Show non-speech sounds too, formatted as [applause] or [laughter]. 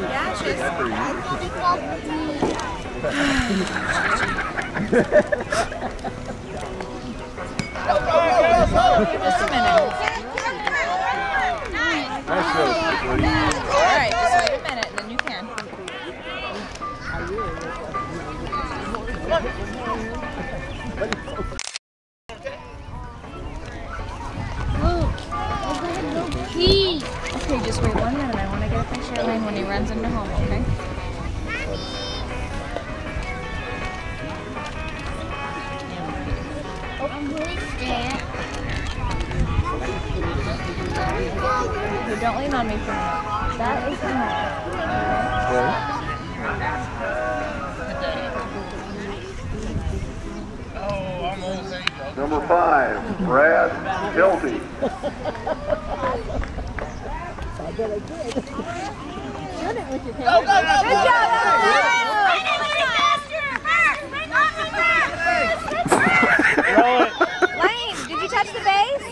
Yeah, she's. Just a minute. All right, just wait a minute, and then you can. Just wait one minute. I want to get a picture of him when he runs into home, okay? You don't lean on me for a minute. That is the map. Number five, Brad Hilty. [laughs] but I did. Done it with your hand. Go, go, go, Good job, Roll it. Lane, did you touch the base?